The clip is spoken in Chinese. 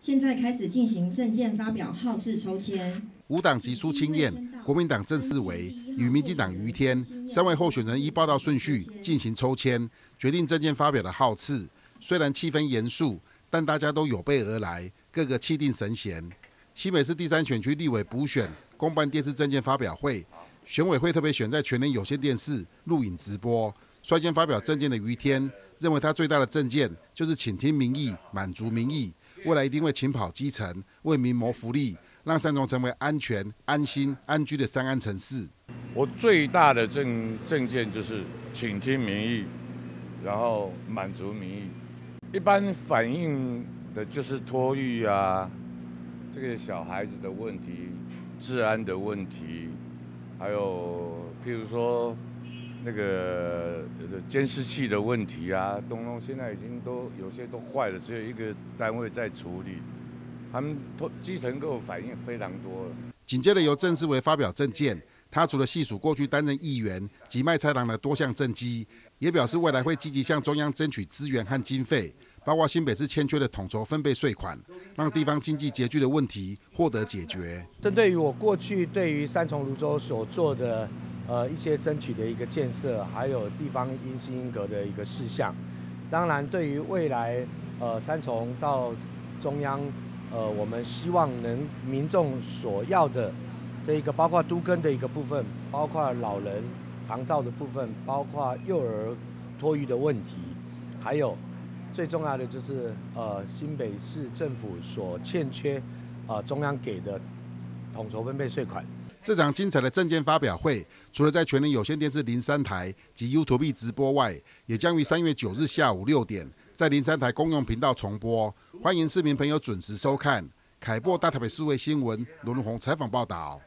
现在开始进行证件发表号次抽签。无党籍苏清燕、国民党郑世维与民进党于天三位候选人依报道顺序进行抽签，决定证件发表的号次。虽然气氛严肃，但大家都有备而来，个个气定神闲。新北市第三选区立委补选公办电视证件发表会，选委会特别选在全年有线电视录影直播。率先发表证件的于天认为，他最大的证件就是倾听民意、满足民意，未来一定会勤跑基层，为民谋福利。让三重成为安全、安心、安居的三安城市。我最大的政政见就是倾听民意，然后满足民意。一般反映的就是托育啊，这个小孩子的问题、治安的问题，还有譬如说那个监视器的问题啊，东东现在已经都有些都坏了，只有一个单位在处理。他们基层给我反映非常多了。紧接着由郑思维发表政见，他除了细数过去担任议员及卖菜郎的多项政绩，也表示未来会积极向中央争取资源和经费，包括新北市欠缺的统筹分配税款，让地方经济拮据的问题获得解决。针对于我过去对于三重泸州所做的呃一些争取的一个建设，还有地方因心因格的一个事项，当然对于未来呃三重到中央。呃，我们希望能民众所要的这一个，包括都根的一个部分，包括老人长照的部分，包括幼儿托育的问题，还有最重要的就是呃新北市政府所欠缺啊中央给的统筹分配税款。这场精彩的证件发表会，除了在全联有线电视零三台及 YouTube 直播外，也将于三月九日下午六点。在零三台公用频道重播，欢迎市民朋友准时收看。凯播大台北四位新闻，罗荣宏采访报道。